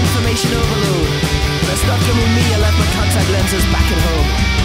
information overload. When I stopped coming with me, I left my contact lenses back at home.